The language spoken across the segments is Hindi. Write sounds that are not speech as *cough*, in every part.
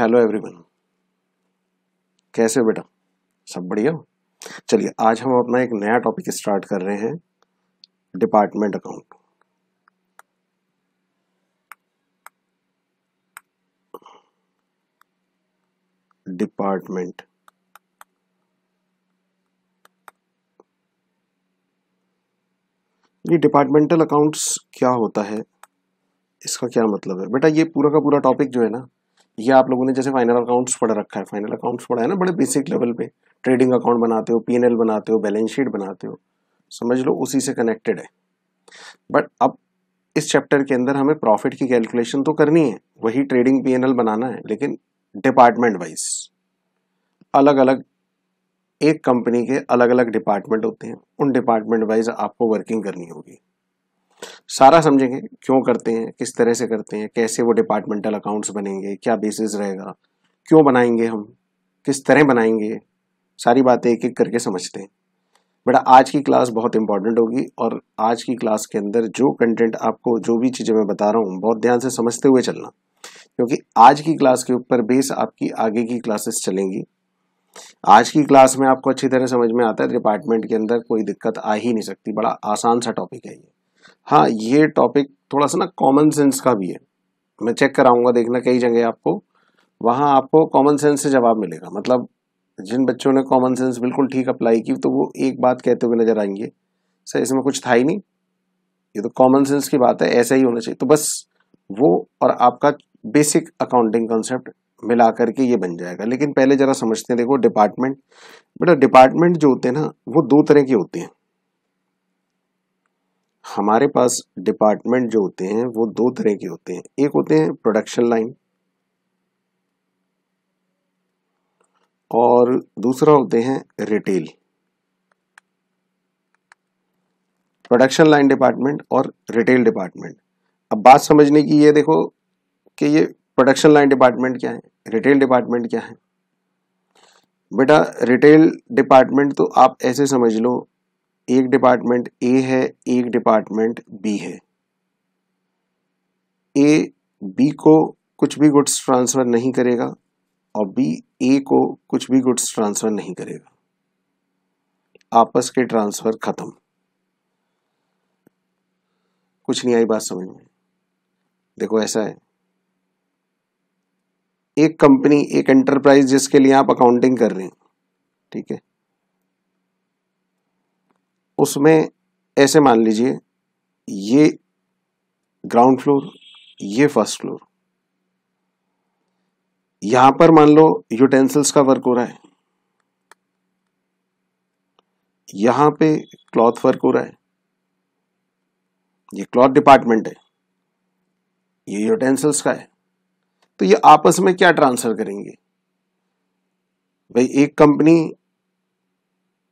हेलो एवरीवन कैसे हो बेटा? सब बढ़िया? चलिए, आज हम अपना एक नया टॉपिक स्टार्ट कर रहे हैं डिपार्टमेंट अकाउंट डिपार्टमेंट ये डिपार्टमेंटल अकाउंट्स क्या होता है? इसका क्या मतलब है? बेटा, ये पूरा का पूरा टॉपिक जो है ना ये आप लोगों ने जैसे फाइनल अकाउंट्स पढ़ रखा है। फाइनल अकाउंट्स पढ़ा है ना, बड़े बेसिक लेवल पे। ट्रेडिंग अकाउंट बनाते हो पीएनएल बनाते हो बैलेंस शीट बनाते हो। समझ लो, उसी से कनेक्टेड है। बट अब इस चैप्टर के अंदर हमें प्रॉफिट की कैलकुलेशन तो करनी है। वही ट्रेडिंग पीएनएल बनाना है, लेकिन डिपार्टमेंट वाइज अलग अलग एक कंपनी के अलग अलग डिपार्टमेंट होते हैं। उन डिपार्टमेंट वाइज आपको वर्किंग करनी होगी। सारा समझेंगे क्यों करते हैं, किस तरह से करते हैं, कैसे वो डिपार्टमेंटल अकाउंट्स बनेंगे, क्या बेसिस रहेगा, क्यों बनाएँगे हम, किस तरह बनाएँगे, सारी बातें एक एक करके समझते हैं। बेटा आज की क्लास बहुत इंपॉर्टेंट होगी और आज की क्लास के अंदर जो कंटेंट आपको जो भी चीज़ें मैं बता रहा हूँ, बहुत ध्यान से समझते हुए चलना। क्योंकि आज की क्लास के ऊपर बेस आपकी आगे की क्लासेस चलेंगी। आज की क्लास में आपको अच्छी तरह समझ में आता है डिपार्टमेंट के अंदर कोई दिक्कत आ ही नहीं सकती, बड़ा आसान सा टॉपिक है ये। हाँ ये टॉपिक थोड़ा सा ना कॉमन सेंस का भी है। मैं चेक कराऊँगा, देखना कई जगह आपको। वहाँ आपको कॉमन सेंस से जवाब मिलेगा। मतलब जिन बच्चों ने कॉमन सेंस बिल्कुल ठीक अप्लाई की तो वो एक बात कहते हुए नज़र आएँगे, सर, इसमें कुछ था ही नहीं। ये तो कॉमन सेंस की बात है, ऐसा ही होना चाहिए। तो बस वो और आपका बेसिक अकाउंटिंग कॉन्सेप्ट मिला करके ये बन जाएगा। लेकिन पहले जरा समझते हैं, देखो डिपार्टमेंट बेटा डिपार्टमेंट जो होते हैं ना, वो दो तरह के होते हैं। हमारे पास डिपार्टमेंट जो होते हैं, वो दो तरह के होते हैं। एक होते हैं प्रोडक्शन लाइन और दूसरा होते हैं रिटेल प्रोडक्शन लाइन डिपार्टमेंट और रिटेल डिपार्टमेंट अब बात समझने की ये देखो कि ये प्रोडक्शन लाइन डिपार्टमेंट क्या है रिटेल डिपार्टमेंट क्या है। बेटा रिटेल डिपार्टमेंट तो आप ऐसे समझ लो एक डिपार्टमेंट ए है, एक डिपार्टमेंट बी है। ए, बी को कुछ भी गुड्स ट्रांसफ़र नहीं करेगा और बी, ए को कुछ भी गुड्स ट्रांसफ़र नहीं करेगा। आपस के ट्रांसफ़र खत्म। कुछ नहीं आई बात समझ में? देखो ऐसा है। एक कंपनी, एक एंटरप्राइज जिसके लिए आप अकाउंटिंग कर रहे हैं, ठीक है? उसमें ऐसे मान लीजिए, ये ग्राउंड फ्लोर ये फ़र्स्ट फ्लोर यहाँ पर मान लो यूटेंसिल्स का वर्क हो रहा है। यहाँ पे क्लॉथ वर्क हो रहा है। ये क्लॉथ डिपार्टमेंट है। ये यूटेंसिल्स का है। तो ये आपस में क्या ट्रांसफ़र करेंगे? भाई, एक कंपनी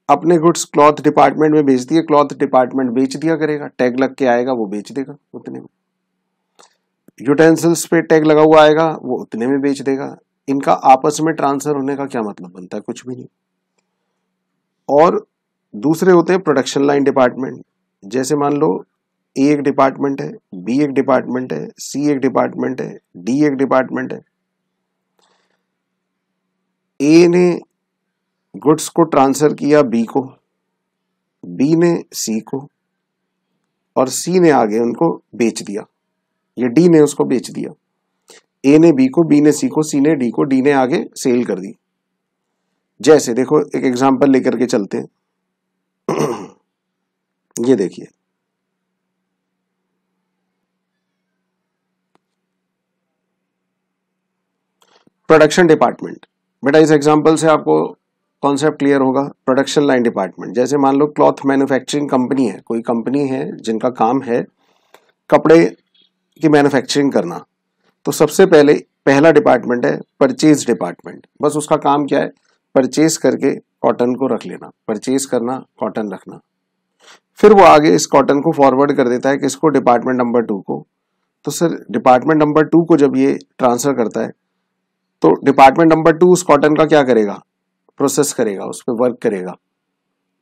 अपने गुड्स क्लॉथ डिपार्टमेंट में बेच दिए, क्लॉथ डिपार्टमेंट बेच दिया करेगा, टैग लग के आएगा, वो बेच देगा, उतने में। यूटेंसिल्स पे टैग लगा हुआ आएगा, वो उतने में बेच देगा। इनका आपस में ट्रांसफ़र होने का क्या मतलब बनता है? कुछ भी नहीं। और दूसरे होते हैं प्रोडक्शन लाइन डिपार्टमेंट। जैसे मान लो, ए एक डिपार्टमेंट है, बी एक डिपार्टमेंट है, सी एक डिपार्टमेंट है, डी एक डिपार्टमेंट है। ए ने गुड्स को ट्रांसफ़र किया, बी को। बी ने सी को और सी ने आगे उनको बेच दिया। ये डी ने उसको बेच दिया। ए ने बी को, बी ने सी को, सी ने डी को, डी ने आगे सेल कर दी। जैसे देखो, एक एग्जांपल लेकर के चलते हैं। *clears throat* ये देखिए। Production department. बेटा इस एग्जांपल से आपको कॉन्सेप्ट क्लियर होगा प्रोडक्शन लाइन डिपार्टमेंट जैसे मान लो क्लॉथ मैन्युफैक्चरिंग कंपनी है, कोई कंपनी है जिनका काम है कपड़े की मैन्युफैक्चरिंग करना। तो सबसे पहले, पहला डिपार्टमेंट है परचेज डिपार्टमेंट बस उसका काम क्या है? परचेज करके कॉटन को रख लेना परचेज करना कॉटन रखना। फिर वो आगे इस कॉटन को फॉरवर्ड कर देता है किसको डिपार्टमेंट नंबर टू को। तो सर डिपार्टमेंट नंबर टू को जब ये ट्रांसफ़र करता है तो डिपार्टमेंट नंबर टू उस कॉटन का क्या करेगा? प्रोसेस करेगा उस पर वर्क करेगा।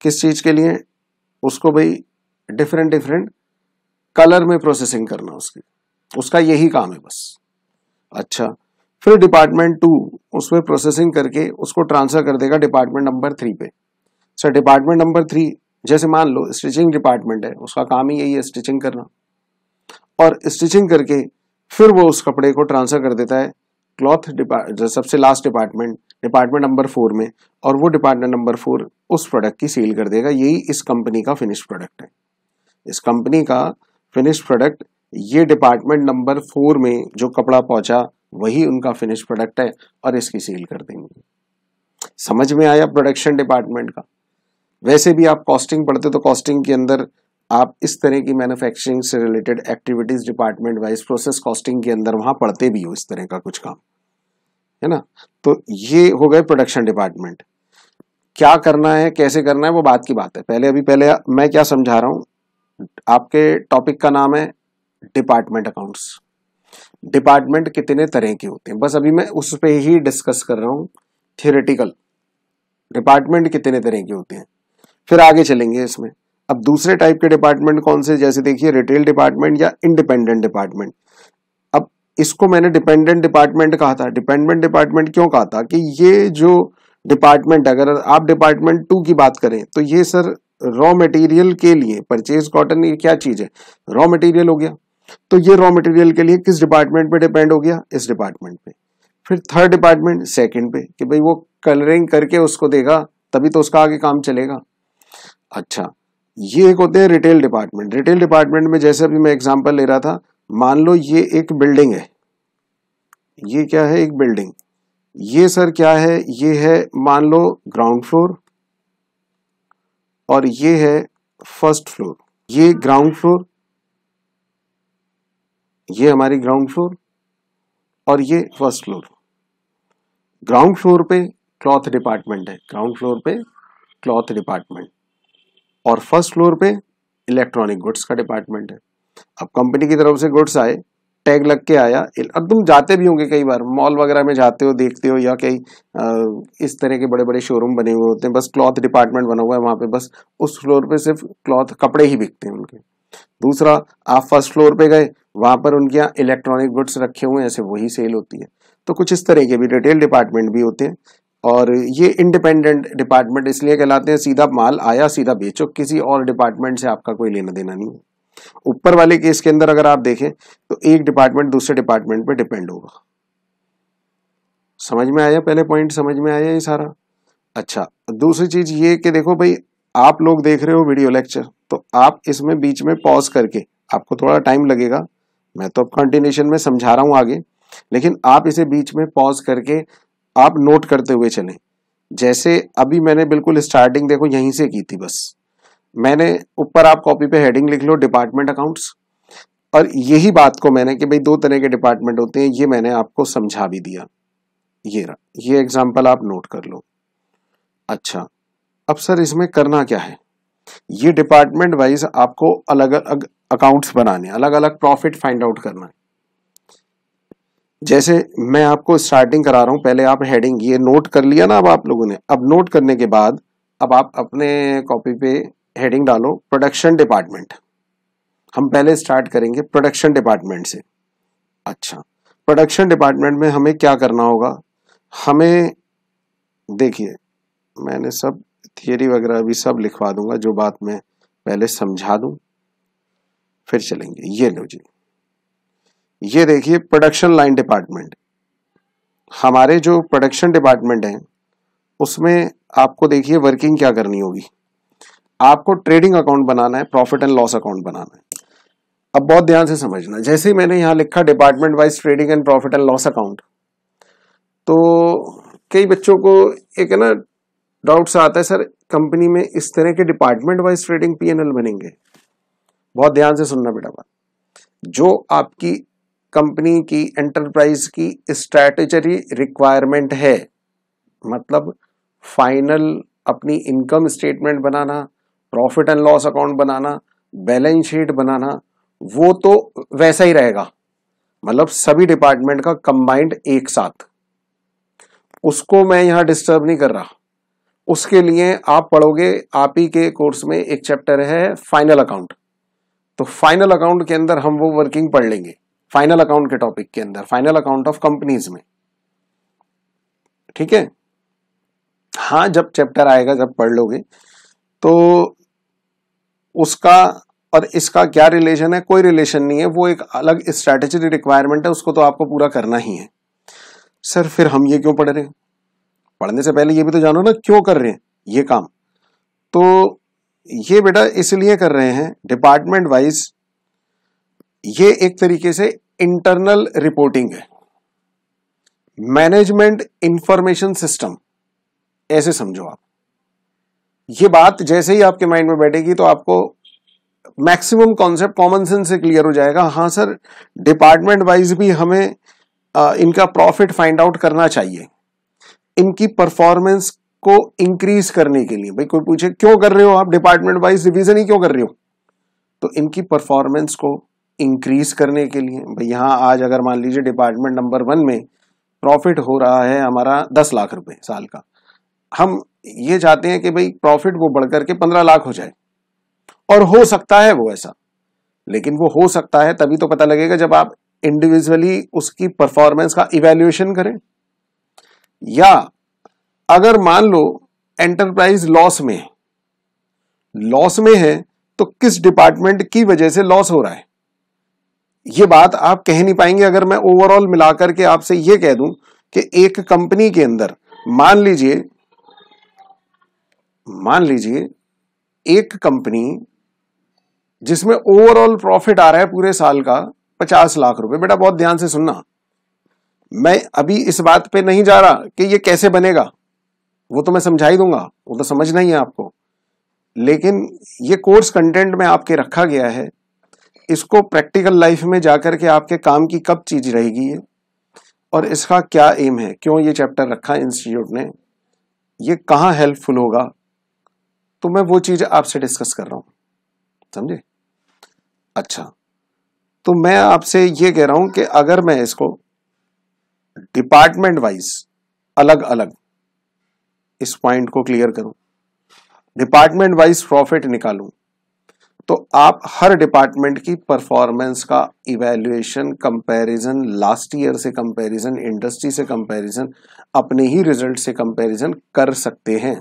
किस चीज़ के लिए? उसको भाई डिफरेंट डिफरेंट कलर में प्रोसेसिंग करना उसकी। उसका यही काम है बस। अच्छा फिर डिपार्टमेंट टू उसमें प्रोसेसिंग करके उसको ट्रांसफ़र कर देगा डिपार्टमेंट नंबर थ्री पे। सर डिपार्टमेंट नंबर थ्री जैसे मान लो स्टिचिंग डिपार्टमेंट है, उसका काम ही यही है स्टिचिंग करना। और स्टिचिंग करके फिर वो उस कपड़े को ट्रांसफ़र कर देता है। क्लॉथ डिपार्ट सबसे last department department number four में, और वो डिपार्टमेंट नंबर फोर उस प्रोडक्ट की सेल कर देगा। यही इस कंपनी का फिनिश प्रोडक्ट है। इस कंपनी का फिनिश प्रोडक्ट ये डिपार्टमेंट नंबर फोर में जो कपड़ा पहुँचा, वही उनका फिनिश प्रोडक्ट है, और इसकी सेल कर देंगे। समझ में आया प्रोडक्शन डिपार्टमेंट का? वैसे भी आप कॉस्टिंग पढ़ते तो कॉस्टिंग के अंदर आप इस तरह की मैन्युफैक्चरिंग से related activities department wise process costing के अंदर वहाँ पढ़ते भी हो, इस तरह का कुछ काम। है ना? तो ये हो गए प्रोडक्शन डिपार्टमेंट क्या करना है, कैसे करना है, वो बात की बात है। पहले अभी पहले मैं क्या समझा रहा हूँ? आपके टॉपिक का नाम है डिपार्टमेंट अकाउंट्स डिपार्टमेंट कितने तरह के होते हैं? बस अभी मैं उस पर ही डिस्कस कर रहा हूँ थियोरेटिकल डिपार्टमेंट कितने तरह के होते हैं? फिर आगे चलेंगे इसमें। अब दूसरे टाइप के डिपार्टमेंट कौन से? जैसे देखिए रिटेल डिपार्टमेंट या इंडिपेंडेंट डिपार्टमेंट इसको मैंने डिपेंडेंट डिपार्टमेंट कहा था। डिपेंडेंट डिपार्टमेंट क्यों कहा था कि ये जो डिपार्टमेंट अगर आप डिपार्टमेंट टू की बात करें तो ये सर रॉ मटेरियल के लिए परचेज कॉटन ये क्या चीज़ है? रॉ मटेरियल हो गया। तो ये रॉ मटेरियल के लिए किस डिपार्टमेंट पे डिपेंड हो गया? इस डिपार्टमेंट पे। फिर थर्ड डिपार्टमेंट सेकंड पे, कि भाई वो कलरिंग करके उसको देगा, तभी तो उसका आगे काम चलेगा। अच्छा ये एक होते हैं रिटेल डिपार्टमेंट रिटेल डिपार्टमेंट में जैसे अभी मैं एग्जांपल ले रहा था मान लो ये एक बिल्डिंग है। ये क्या है? एक बिल्डिंग। ये सर क्या है? ये है मान लो ग्राउंड फ्लोर और ये है फ़र्स्ट फ्लोर। ये ग्राउंड फ्लोर, ये हमारी ग्राउंड फ्लोर और ये फ़र्स्ट फ्लोर। ग्राउंड फ्लोर पे क्लॉथ डिपार्टमेंट है। ग्राउंड फ्लोर पे क्लॉथ डिपार्टमेंट और फ़र्स्ट फ्लोर पे इलेक्ट्रॉनिक गुड्स का डिपार्टमेंट है। अब कंपनी की तरफ़ से गुड्स आए टैग लग के आया। अब तुम जाते भी होंगे कई बार। मॉल वगैरह में जाते हो, देखते हो या कई इस तरह के बड़े बड़े शोरूम बने हुए होते हैं। बस क्लॉथ डिपार्टमेंट बना हुआ है वहाँ पे। बस उस फ्लोर पे सिर्फ़ क्लॉथ कपड़े ही बिकते हैं उनके। दूसरा, आप फ़र्स्ट फ्लोर पे गए, वहाँ पर उनके यहाँ इलेक्ट्रॉनिक गुड्स रखे हुए हैं, ऐसे वही सेल होती है। तो कुछ इस तरह के भी रिटेल डिपार्टमेंट भी होते हैं। और ये इंडिपेंडेंट डिपार्टमेंट इसलिए कहलाते हैं, सीधा माल आया, सीधा बेचो, किसी और डिपार्टमेंट से आपका कोई लेना देना नहीं है। ऊपर वाले केस के अंदर अगर आप देखें तो एक डिपार्टमेंट दूसरे डिपार्टमेंट पे डिपेंड होगा। समझ में आया? पहले पॉइंट समझ में आया ये सारा? अच्छा दूसरी चीज़ ये कि देखो भाई, आप लोग देख रहे हो वीडियो लेक्चर तो आप इसमें बीच में पॉज करके, आपको थोड़ा टाइम लगेगा। मैं तो अब कंटिन्यूशन में समझा रहा हूँ आगे, लेकिन आप इसे बीच में पॉज करके आप नोट करते हुए चलें। जैसे अभी मैंने बिल्कुल स्टार्टिंग देखो यहीं से की थी बस। मैंने ऊपर आप कॉपी पे हेडिंग लिख लो डिपार्टमेंट अकाउंट्स और यही बात को मैंने कि भाई दो तरह के डिपार्टमेंट होते हैं, ये मैंने आपको समझा भी दिया। ये रहा, ये एग्ज़ाम्पल आप नोट कर लो। अच्छा अब सर इसमें करना क्या है? ये डिपार्टमेंट वाइज आपको अलग अलग अकाउंट्स बनाने अलग अलग प्रॉफिट फाइंड आउट करना है। जैसे मैं आपको स्टार्टिंग करा रहा हूँ, पहले आप हेडिंग ये नोट कर लिया ना अब आप लोगों ने। अब नोट करने के बाद, अब आप अपने कॉपी पे हेडिंग डालो प्रोडक्शन डिपार्टमेंट हम पहले स्टार्ट करेंगे प्रोडक्शन डिपार्टमेंट से। अच्छा प्रोडक्शन डिपार्टमेंट में हमें क्या करना होगा? हमें, देखिए, मैंने सब थियरी वगैरह भी सब लिखवा दूँगा, जो बात मैं पहले समझा दूँ। फिर चलेंगे। ये लो जी। ये देखिए प्रोडक्शन लाइन डिपार्टमेंट हमारे जो प्रोडक्शन डिपार्टमेंट है, उसमें आपको देखिए वर्किंग क्या करनी होगी। आपको ट्रेडिंग अकाउंट बनाना है, प्रॉफिट एंड लॉस अकाउंट बनाना है। अब बहुत ध्यान से समझना, जैसे ही मैंने यहाँ लिखा department wise trading and profit and loss account तो कई बच्चों को एक है ना डाउट सा आता है, सर कंपनी में इस तरह के डिपार्टमेंट वाइज ट्रेडिंग पीएनएल बनेंगे? बहुत ध्यान से सुनना बेटा बात। जो आपकी कंपनी की एंटरप्राइज की स्ट्रैटेजरी रिक्वायरमेंट है मतलब फाइनल अपनी इनकम स्टेटमेंट बनाना प्रॉफिट एंड लॉस अकाउंट बनाना बैलेंस शीट बनाना, वो तो वैसा ही रहेगा। मतलब सभी डिपार्टमेंट का कंबाइंड एक साथ। उसको मैं यहाँ डिस्टर्ब नहीं कर रहा। उसके लिए आप पढ़ोगे, आप ही के कोर्स में एक चैप्टर है फाइनल अकाउंट तो फाइनल अकाउंट के अंदर हम वो वर्किंग पढ़ लेंगे। फाइनल अकाउंट के टॉपिक के अंदर फाइनल अकाउंट ऑफ़ कंपनीज़ में। ठीक है? हाँ जब चैप्टर आएगा, जब पढ़ लोगे तो उसका और इसका क्या रिलेशन है? कोई रिलेशन नहीं है। वो एक अलग स्ट्रैटेजी रिक्वायरमेंट है। उसको तो आपको पूरा करना ही है। सर, फिर हम ये क्यों पढ़ रहे हैं? पढ़ने से पहले ये भी तो जानो ना, क्यों कर रहे हैं ये काम? तो ये बेटा इसलिए कर रहे हैं डिपार्टमेंट वाइज ये एक तरीके से इंटरनल रिपोर्टिंग है। मैनेजमेंट इंफॉर्मेशन सिस्टम ऐसे समझो आप। ये बात जैसे ही आपके माइंड में बैठेगी तो आपको मैक्सिमम कॉन्सेप्ट कॉमन सेंस से क्लियर हो जाएगा। हाँ सर डिपार्टमेंट वाइज भी हमें आ, इनका प्रॉफिट फाइंड आउट करना चाहिए। इनकी परफॉर्मेंस को इंक्रीज करने के लिए। भाई कोई पूछे क्यों कर रहे हो आप डिपार्टमेंट वाइज? रिवीजन ही क्यों कर रहे हो? तो इनकी परफॉर्मेंस को इंक्रीज करने के लिए भाई यहाँ आज अगर मान लीजिए डिपार्टमेंट नंबर वन में प्रॉफिट हो रहा है हमारा दस लाख रुपए साल का हम ये चाहते हैं कि भाई प्रॉफिट वो बढ़कर के पंद्रह लाख हो जाए। और हो सकता है वो ऐसा। लेकिन वो हो सकता है तभी तो पता लगेगा जब आप इंडिविजुअली उसकी परफॉर्मेंस का इवेल्युएशन करें। या अगर मान लो एंटरप्राइज लॉस में है लॉस में है तो किस डिपार्टमेंट की वजह से लॉस हो रहा है? ये बात आप कह नहीं पाएँगे अगर मैं ओवरऑल मिलाकर के आपसे ये कह दूँ कि एक कंपनी के अंदर, मान लीजिए मान लीजिए, एक कंपनी जिसमें ओवरऑल प्रॉफिट आ रहा है पूरे साल का, पचास लाख रुपए। बेटा, बहुत ध्यान से सुनना। मैं अभी इस बात पे नहीं जा रहा कि ये कैसे बनेगा। वो तो मैं समझा ही दूँगा। वो तो समझना ही है आपको। लेकिन ये कोर्स कंटेंट में आपके रखा गया है। इसको प्रैक्टिकल लाइफ में जाकर के आपके काम की कब चीज़ रहेगी ये? और इसका क्या एम है? क्यों ये चैप्टर रखा इंस्टीट्यूट ने? ये कहाँ हेल्पफुल होगा? तो मैं वो चीज़ आपसे डिस्कस कर रहा हूँ। समझे? अच्छा। तो मैं आपसे ये कह रहा हूँ कि अगर मैं इसको डिपार्टमेंट वाइज अलग अलग इस पॉइंट को क्लियर करूँ डिपार्टमेंट वाइज प्रॉफिट निकालूं तो आप हर डिपार्टमेंट की परफॉर्मेंस का इवैल्यूएशन कंपैरिजन लास्ट ईयर से कंपैरिजन इंडस्ट्री से कंपैरिजन अपने ही रिज़ल्ट से कंपैरिजन कर सकते हैं।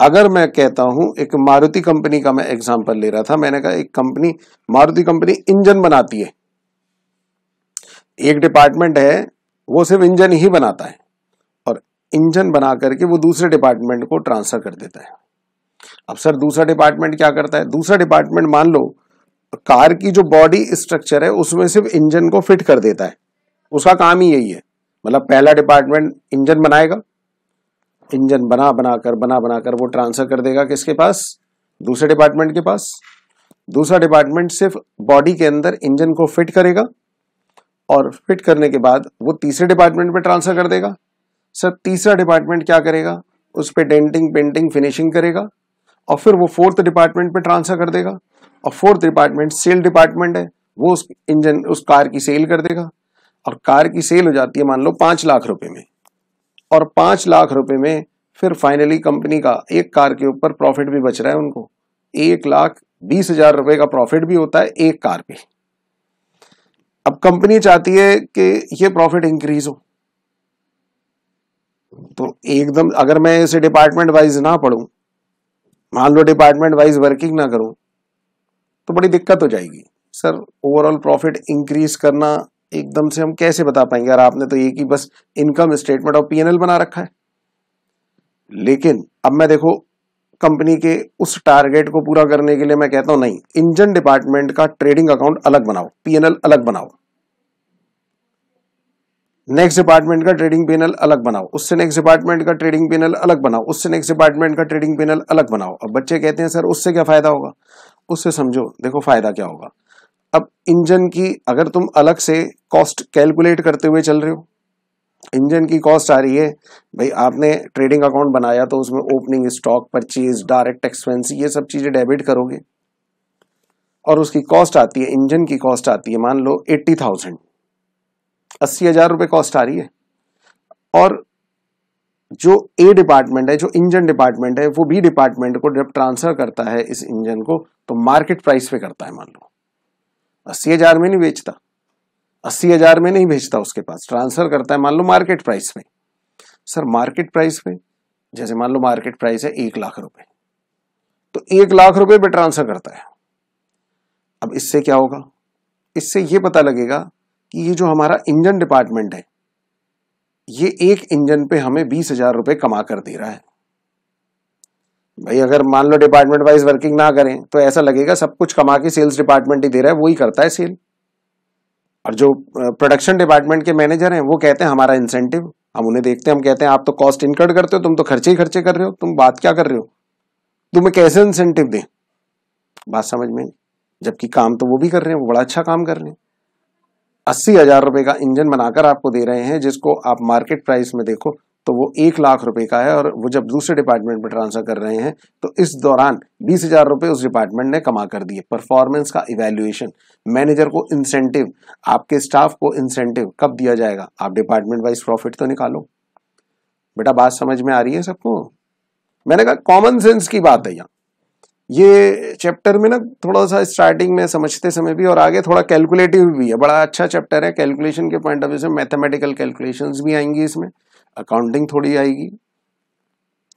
अगर मैं कहता हूँ, एक मारुति कंपनी का मैं एग्जांपल ले रहा था, मैंने कहा एक कंपनी, मारुति कंपनी इंजन बनाती है। एक डिपार्टमेंट है, वो सिर्फ़ इंजन ही बनाता है और इंजन बना करके वो दूसरे डिपार्टमेंट को ट्रांसफ़र कर देता है। अब सर, दूसरा डिपार्टमेंट क्या करता है? दूसरा डिपार्टमेंट मान लो, कार की जो बॉडी स्ट्रक्चर है, उसमें सिर्फ़ इंजन को फिट कर देता है। उसका काम ही यही है। मतलब पहला डिपार्टमेंट इंजन बनाएगा इंजन बना बनाकर बना बनाकर वो ट्रांसफ़र कर देगा किसके पास? दूसरे डिपार्टमेंट के पास। दूसरा डिपार्टमेंट सिर्फ़ बॉडी के अंदर इंजन को फिट करेगा और फिट करने के बाद वो तीसरे डिपार्टमेंट में ट्रांसफ़र कर देगा। सर, तीसरा डिपार्टमेंट क्या करेगा? उस पर डेंटिंग, पेंटिंग, फिनिशिंग करेगा और फिर वो फोर्थ डिपार्टमेंट में ट्रांसफ़र कर देगा और फोर्थ डिपार्टमेंट सेल डिपार्टमेंट है, वो उस इंजन, उस कार की सेल कर देगा और कार की सेल हो जाती है मान लो पाँच लाख रुपए में। और पाँच लाख रुपए में फिर फाइनली कंपनी का एक कार के ऊपर प्रॉफिट भी बच रहा है उनको। एक लाख बीस हज़ार रुपए का प्रॉफिट भी होता है एक कार पे। अब कंपनी चाहती है कि ये प्रॉफिट इंक्रीज हो। तो एकदम अगर मैं इसे डिपार्टमेंट वाइज ना पढ़ू, मान लो डिपार्टमेंट वाइज वर्किंग ना करूँ तो बड़ी दिक्कत हो जाएगी। सर ओवरऑल प्रॉफिट इंक्रीज करना एकदम से हम कैसे बता पाएँगे? यार आपने तो ये ही बस इनकम स्टेटमेंट और पीएनएल बना रखा है। लेकिन अब मैं देखो कंपनी के उस टारगेट को पूरा करने के लिए मैं कहता हूँ, नहीं, इंजन डिपार्टमेंट का ट्रेडिंग अकाउंट अलग बनाओ पीएनएल अलग बनाओ। नेक्स्ट डिपार्टमेंट का ट्रेडिंग पेनल अलग बनाओ, उससे नेक्स्ट डिपार्टमेंट का ट्रेडिंग पेनल अलग बनाओ, उससे नेक्स्ट डिपार्टमेंट का ट्रेडिंग पेनल अलग बनाओ। अब बच्चे कहते हैं, सर, उससे क्या फ़ायदा होगा? उससे समझो, देखो फ़ायदा क्या होगा। अब इंजन की अगर तुम अलग से कॉस्ट कैलकुलेट करते हुए चल रहे हो, इंजन की कॉस्ट आ रही है, भाई आपने ट्रेडिंग अकाउंट बनाया तो उसमें opening stock purchase direct expense ये सब चीज़ें डेबिट करोगे। और उसकी कॉस्ट आती है, इंजन की कॉस्ट आती है, मान लो एट्टी थाउज़ेंड अस्सी हज़ार रुपए कॉस्ट आ रही है। और जो ए डिपार्टमेंट है, जो इंजन डिपार्टमेंट है, वो बी डिपार्टमेंट को जब ट्रांसफ़र करता है इस इंजन को तो मार्केट प्राइस पे करता है, मान लो। अस्सी हज़ार में नहीं बेचता। अस्सी हज़ार में नहीं भेजता उसके पास। ट्रांसफ़र करता है, मान लो मार्केट प्राइस में सर, मार्केट प्राइस में जैसे मान लो मार्केट प्राइस है एक लाख रुपए। तो एक लाख रुपए पे ट्रांसफ़र करता है। अब इससे क्या होगा? इससे ये पता लगेगा कि ये जो हमारा इंजन डिपार्टमेंट है, ये एक इंजन पे हमें बीस हज़ार रुपए कमा कर दे रहा है। भाई, अगर मान लो डिपार्टमेंट वाइज वर्किंग ना करें तो ऐसा लगेगा सब कुछ कमा के सेल्स डिपार्टमेंट ही दे रहा है वो ही करता है सेल और जो प्रोडक्शन डिपार्टमेंट के मैनेजर हैं, वो कहते हैं, हमारा इंसेंटिव हम उन्हें देखते हैं, हम कहते हैं, आप तो कॉस्ट इनकर्ड करते हो, तुम तो खर्चे ही खर्चे कर रहे हो, तुम बात क्या कर रहे हो? तुम्हें कैसे इंसेंटिव दें? बात समझ में जबकि काम तो वो भी कर रहे हैं, वो बड़ा अच्छा काम कर रहे हैं। अस्सी हज़ार रुपए का इंजन बनाकर आपको दे रहे हैं, जिसको आप मार्केट प्राइस में देखो तो वो एक लाख रुपए का है और वो जब दूसरे डिपार्टमेंट में ट्रांसफ़र कर रहे हैं तो इस दौरान बीस हज़ार रुपए उस डिपार्टमेंट ने कमा कर दिए। परफॉर्मेंस का इवेल्युएशन मैनेजर को इंसेंटिव आपके स्टाफ को इंसेंटिव कब दिया जाएगा? आप डिपार्टमेंट वाइज प्रॉफिट तो निकालो। बेटा, बात समझ में आ रही है सबको? मैंने कहा कॉमन सेंस की बात है यहाँ। ये चैप्टर में ना थोड़ा सा स्टार्टिंग में समझते समय भी और आगे थोड़ा कैलकुलेटिव भी है। बड़ा अच्छा चैप्टर है। कैलकुलेशन के पॉइंट ऑफ़ व्यू से मैथमेटिकल कैलकुलेशंस भी आएँगी इसमें। अकाउंटिंग थोड़ी आएगी।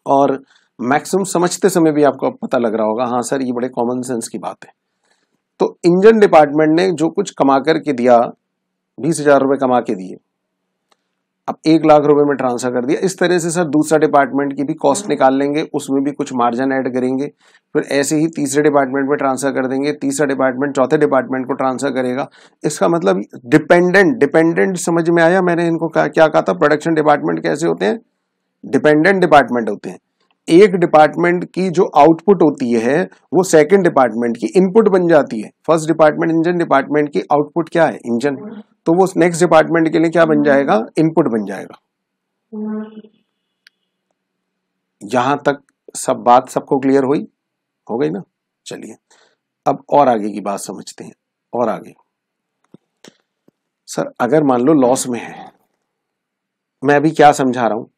और मैक्सिमम समझते समय भी आपको पता लग रहा होगा हाँ सर, ये बड़े कॉमन सेंस की बात है। तो इंजन डिपार्टमेंट ने जो कुछ कमा करके दिया, बीस हज़ार रुपए कमा के दिए अब एक लाख रुपए में ट्रांसफ़र कर दिया। इस तरह से सर दूसरा डिपार्टमेंट की भी कॉस्ट निकाल लेंगे उसमें भी कुछ मार्जिन ऐड करेंगे फिर ऐसे ही तीसरे डिपार्टमेंट में ट्रांसफ़र कर देंगे तीसरा डिपार्टमेंट चौथे डिपार्टमेंट को ट्रांसफ़र करेगा। इसका मतलब डिपेंडेंट डिपेंडेंट समझ में आया मैंने इनको क्या क्या कहा था? प्रोडक्शन डिपार्टमेंट कैसे होते हैं? डिपेंडेंट डिपार्टमेंट होते हैं। एक डिपार्टमेंट की जो आउटपुट होती है, वो सेकंड डिपार्टमेंट की इनपुट बन जाती है। फ़र्स्ट डिपार्टमेंट इंजन डिपार्टमेंट की आउटपुट क्या है? इंजन तो वो नेक्स्ट डिपार्टमेंट के लिए क्या बन जाएगा? इनपुट बन जाएगा। यहाँ तक सब बात सबको क्लियर हुई? हो गई ना? चलिए, अब और आगे की बात समझते हैं। और आगे। सर, अगर मान लो लॉस में है, मैं अभी क्या समझा रहा हूँ?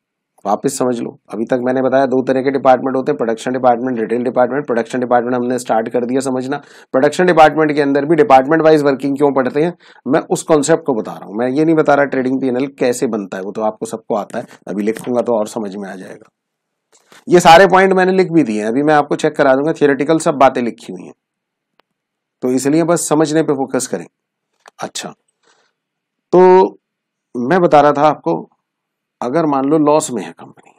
वापस समझ लो। अभी तक मैंने बताया दो तरह के डिपार्टमेंट होते हैं production department retail department production department हमने स्टार्ट कर दिया समझना। प्रोडक्शन डिपार्टमेंट के अंदर भी डिपार्टमेंट वाइज वर्किंग क्यों पढ़ते हैं, मैं उस कॉन्सेप्ट को बता रहा हूँ। मैं ये नहीं बता रहा ट्रेडिंग पीएनएल कैसे बनता है, वो तो आपको सबको आता है। अभी लिखूँगा तो और समझ में आ जाएगा। ये सारे पॉइंट मैंने लिख भी दिए हैं। अभी मैं आपको चेक करा दूँगा थियोरेटिकल सब बातें लिखी हुई हैं। तो इसलिए बस समझने पे फोकस करें। अच्छा। तो मैं बता रहा था आपको अगर मान लो लॉस में है कंपनी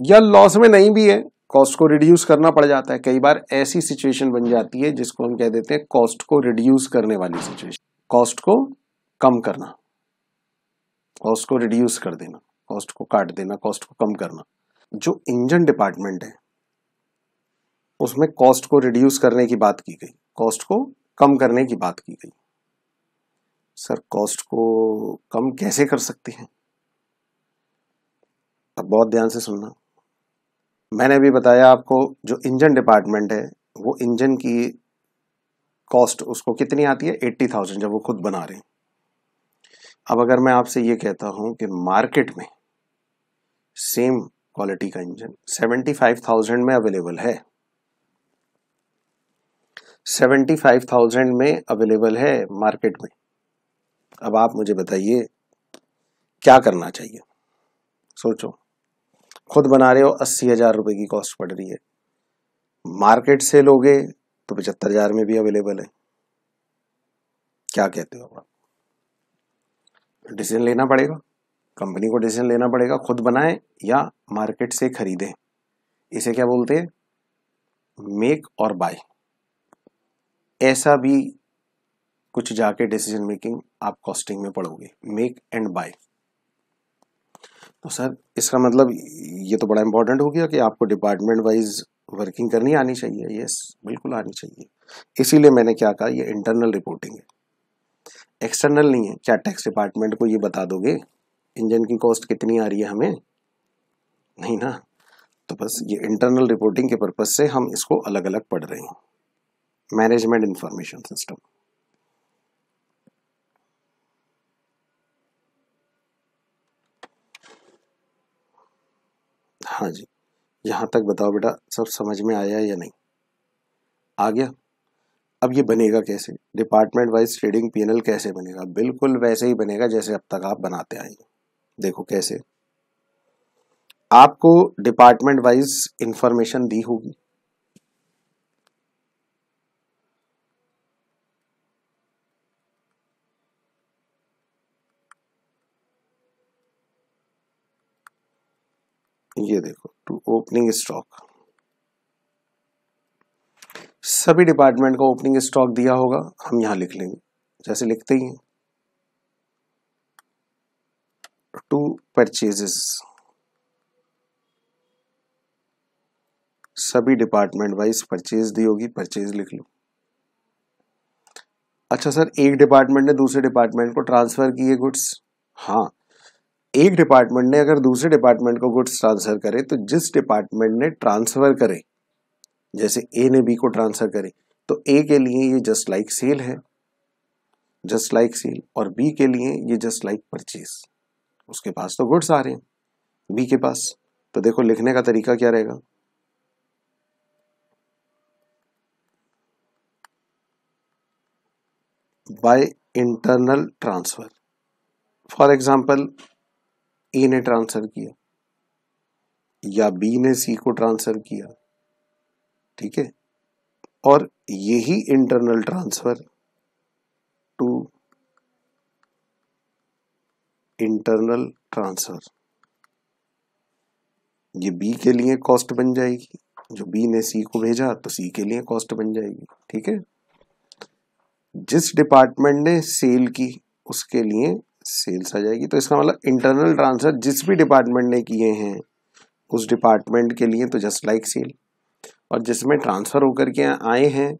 या लॉस में नहीं भी है कॉस्ट को रिड्यूस करना पड़ जाता है। कई बार ऐसी सिचुएशन बन जाती है जिसको हम कह देते हैं कॉस्ट को रिड्यूस करने वाली सिचुएशन कॉस्ट को कम करना। कॉस्ट को रिड्यूस कर देना। कॉस्ट को काट देना कॉस्ट को कम करना। जो इंजन डिपार्टमेंट है, उसमें कॉस्ट को रिड्यूस करने की बात की गई। कॉस्ट को कम करने की बात की गई। सर कॉस्ट को कम कैसे कर सकते हैं? अब बहुत ध्यान से सुनना। मैंने अभी बताया आपको जो इंजन डिपार्टमेंट है, वो इंजन की कॉस्ट उसको कितनी आती है? एट्टी थाउज़ेंड, जब वो खुद बना रहे हैं। अब अगर मैं आपसे ये कहता हूँ कि मार्केट में सेम क्वालिटी का इंजन सेवेंटी फाइव थाउज़ेंड में अवेलेबल है। सेवेंटी फाइव थाउज़ेंड में अवेलेबल है मार्केट में। अब आप मुझे बताइए, क्या करना चाहिए? सोचो। खुद बना रहे हो, अस्सी हज़ार रुपए की कॉस्ट पड़ रही है। मार्केट से लोगे तो पचहत्तर हज़ार में भी अवेलेबल है। क्या कहते हो आप? डिसीज़न लेना पड़ेगा। कंपनी को डिसीज़न लेना पड़ेगा, खुद बनाए या मार्केट से खरीदें। इसे क्या बोलते हैं? मेक और बाय ऐसा भी कुछ जाके डिसीज़न मेकिंग आप कॉस्टिंग में पढ़ोगे। मेक एंड बाय तो सर, इसका मतलब ये तो बड़ा इंपॉर्टेंट हो गया कि आपको डिपार्टमेंट वाइज वर्किंग करनी आनी चाहिए। यस बिल्कुल आनी चाहिए। इसीलिए मैंने क्या कहा, ये इंटरनल रिपोर्टिंग है। एक्सटर्नल नहीं है। क्या टैक्स डिपार्टमेंट को ये बता दोगे? इंजन की कॉस्ट कितनी आ रही है हमें? नहीं ना? तो बस ये इंटरनल रिपोर्टिंग के पर्पज से हम इसको अलग अलग पढ़ रहे हैं। मैनेजमेंट इंफॉर्मेशन सिस्टम हाँ जी यहाँ तक बताओ बेटा, सब समझ में आया या नहीं? आ गया। अब ये बनेगा कैसे? डिपार्टमेंट वाइज ट्रेडिंग पीएनएल कैसे बनेगा? बिल्कुल वैसे ही बनेगा जैसे अब तक आप बनाते आए देखो कैसे। आपको डिपार्टमेंट वाइज इंफॉर्मेशन दी होगी। ये देखो टू ओपनिंग स्टॉक सभी डिपार्टमेंट का ओपनिंग स्टॉक दिया होगा, हम यहाँ लिख लेंगे। जैसे लिखते ही हैं। टू परचेजेस सभी डिपार्टमेंट वाइज परचेज दी होगी परचेज लिख लो। अच्छा सर, एक डिपार्टमेंट ने दूसरे डिपार्टमेंट को ट्रांसफ़र किए गुड्स हाँ एक डिपार्टमेंट ने अगर दूसरे डिपार्टमेंट को गुड्स ट्रांसफ़र करे तो जिस डिपार्टमेंट ने ट्रांसफ़र करे, जैसे ए ने बी को ट्रांसफ़र करे तो ए के लिए ये जस्ट लाइक सेल है। जस्ट लाइक सेल और बी के लिए ये जस्ट लाइक परचेज उसके पास तो गुड्स आ रहे हैं बी के पास। तो देखो, लिखने का तरीका क्या रहेगा? By internal transfer for example A ने ट्रांसफ़र किया या बी ने सी को ट्रांसफ़र किया, ठीक है? और यही internal transfer to internal transfer ये बी के लिए कॉस्ट बन जाएगी। जो बी ने सी को भेजा तो सी के लिए कॉस्ट बन जाएगी, ठीक है? जिस डिपार्टमेंट ने सेल की, उसके लिए सेल्स आ जाएगी। तो इसका मतलब इंटरनल ट्रांसफ़र जिस भी डिपार्टमेंट ने किए हैं, उस डिपार्टमेंट के लिए तो जस्ट लाइक सेल और जिसमें ट्रांसफ़र होकर के आए हैं,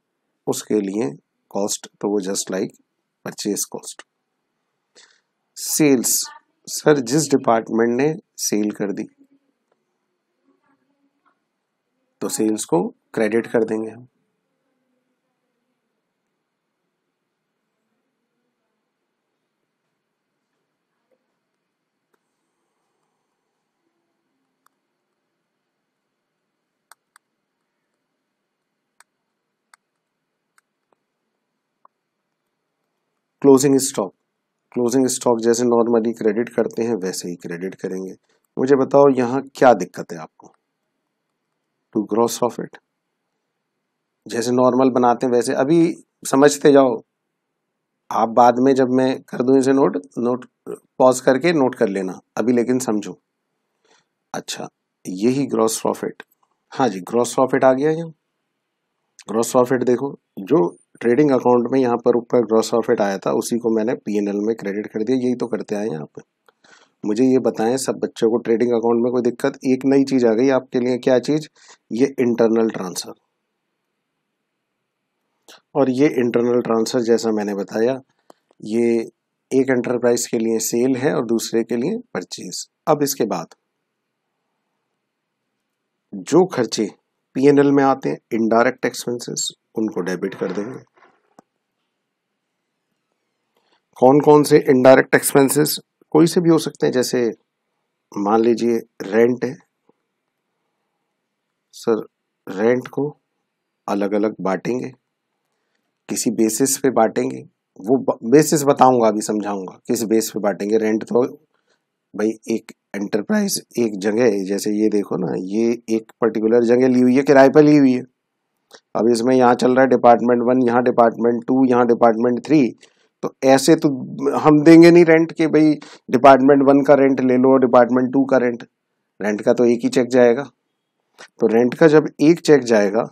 उसके लिए कॉस्ट तो वो just like purchase cost sales sir जिस डिपार्टमेंट ने सेल कर दी तो सेल्स को क्रेडिट कर देंगे हम। क्लोजिंग स्टॉक क्लोजिंग स्टॉक जैसे नॉर्मली क्रेडिट करते हैं, वैसे ही क्रेडिट करेंगे। मुझे बताओ यहाँ क्या दिक्कत है आपको? टू ग्रॉस प्रॉफिट जैसे नॉर्मल बनाते हैं, वैसे अभी समझते जाओ। आप बाद में जब मैं कर दूँ इसे नोट नोट पॉज करके नोट कर लेना। अभी लेकिन समझो। अच्छा यही ग्रॉस प्रॉफिट हाँ जी ग्रॉस प्रॉफिट आ गया यहाँ। ग्रॉस प्रॉफिट देखो, जो ट्रेडिंग अकाउंट में यहाँ पर ऊपर ग्रॉस प्रॉफिट आया था, उसी को मैंने पीएनएल में क्रेडिट कर दिया, यही तो करते आए यहाँ मुझे ये बताएँ, सब बच्चों को ट्रेडिंग अकाउंट में कोई दिक्कत? एक नई चीज़ आ गई आपके लिए, क्या चीज़? ये इंटरनल ट्रांसफ़र और ये इंटरनल ट्रांसफ़र जैसा मैंने बताया, ये एक एंटरप्राइज के लिए सेल है और दूसरे के लिए परचेज अब इसके बाद, जो खर्चे पीएनएल में आते हैं इनडायरेक्ट एक्सपेंसेस उनको डेबिट कर देंगे। कौन कौन से इनडायरेक्ट एक्सपेंसेस कोई से भी हो सकते हैं, जैसे मान लीजिए रेंट है। सर रेंट को अलग अलग बांटेंगे, किसी बेसिस पे बांटेंगे, वो बेसिस बताऊँगा, अभी समझाऊँगा, किस बेस पे बांटेंगे। रेंट तो भाई एक एंटरप्राइज एक जगह जैसे ये देखो ना, ये एक पर्टिकुलर जगह ली हुई है, किराए पर ली हुई है। अब इसमें यहाँ चल रहा है डिपार्टमेंट वन यहाँ डिपार्टमेंट टू यहाँ डिपार्टमेंट थ्री तो ऐसे तो हम देंगे नहीं रेंट के भाई। डिपार्टमेंट वन का रेंट ले लो डिपार्टमेंट टू का रेंट रेंट का तो एक ही चेक जाएगा। तो रेंट का जब एक चेक जाएगा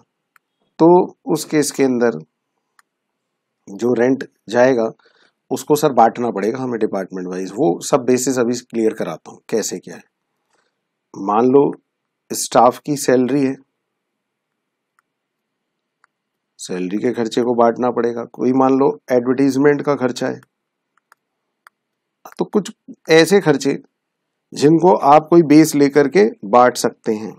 तो उस केस के अंदर जो रेंट जाएगा, उसको सर बांटना पड़ेगा हमें डिपार्टमेंट वाइज वो सब बेसिस अभी क्लियर कराता हूँ, कैसे क्या है। मान लो स्टाफ की सैलरी है सैलरी के खर्चे को बांटना पड़ेगा। कोई मान लो एडवर्टीजमेंट का खर्चा है। तो कुछ ऐसे खर्चे जिनको आप कोई बेस लेकर के बांट सकते हैं।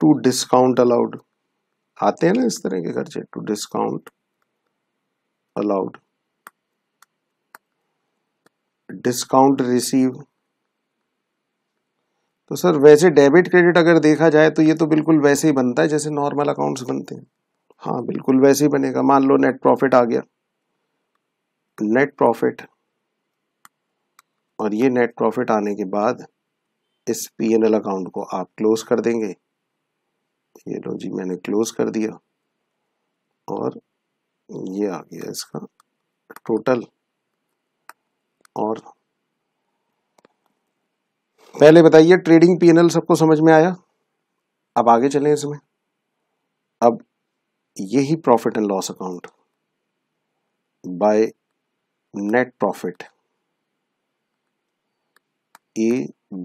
To discount allowed. आते हैं ना इस तरह के खर्चे, to discount allowed. Discount receive तो सर, वैसे डेबिट क्रेडिट अगर देखा जाए तो ये तो बिल्कुल वैसे ही बनता है, जैसे नॉर्मल अकाउंट्स बनते हैं। हाँ बिल्कुल वैसे ही बनेगा। मान लो नेट प्रॉफिट आ गया। Net profit. और ये नेट प्रॉफिट आने के बाद इस पी एन एल अकाउंट को आप क्लोज कर देंगे। ये लो जी, मैंने क्लोज कर दिया। और ये आ गया इसका टोटल। और पहले बताइए ट्रेडिंग पीएनएल सबको समझ में आया? अब आगे चलें इसमें। अब यही profit and loss account by net profit A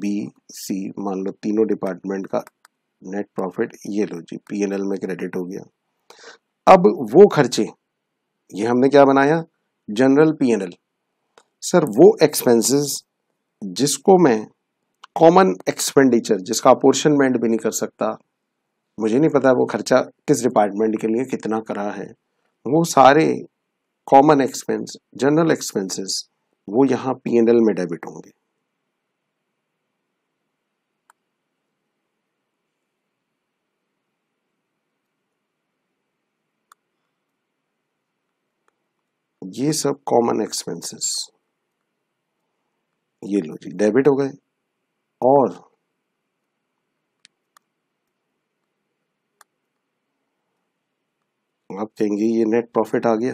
B C मान लो तीनों डिपार्टमेंट का नेट प्रॉफिट ये लो जी पीएनएल में क्रेडिट हो गया। अब वो खर्चे, ये हमने क्या बनाया? जनरल पीएनएल सर, वो एक्सपेंसेस जिसको मैं कॉमन एक्सपेंडिचर जिसका अपोर्शनमेंट भी नहीं कर सकता। मुझे नहीं पता वो खर्चा किस डिपार्टमेंट के लिए कितना करा है। वो सारे कॉमन एक्सपेंस जनरल एक्सपेंसेस वो यहाँ पीएनएल में डेबिट होंगे। ये सब कॉमन एक्सपेंसेस ये लो जी डेबिट हो गए। और आप कहेंगे, ये नेट प्रॉफिट आ गया।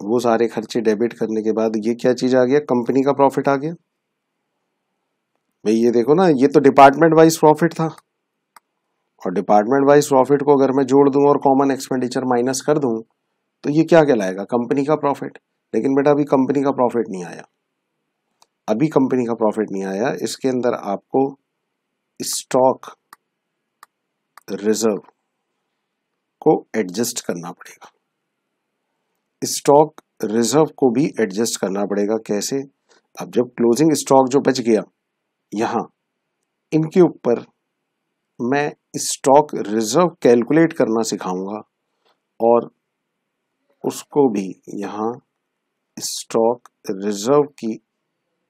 वो सारे खर्चे डेबिट करने के बाद, ये क्या चीज़ आ गया? कंपनी का प्रॉफिट आ गया? भाई, ये देखो ना, ये तो डिपार्टमेंट वाइज प्रॉफिट था। और डिपार्टमेंट वाइज प्रॉफिट को अगर मैं जोड़ दूँ और कॉमन एक्सपेंडिचर माइनस कर दूँ तो ये क्या कहलाएगा? कंपनी का प्रॉफिट लेकिन बेटा, अभी कंपनी का प्रॉफिट नहीं आया। अभी कंपनी का प्रॉफिट नहीं आया, इसके अंदर आपको स्टॉक रिज़र्व को एडजस्ट करना पड़ेगा। स्टॉक रिज़र्व को भी एडजस्ट करना पड़ेगा, कैसे? अब जब क्लोजिंग स्टॉक जो बच गया, यहाँ, इनके ऊपर मैं स्टॉक रिज़र्व कैलकुलेट करना सिखाऊँगा और उसको भी यहाँ स्टॉक रिज़र्व की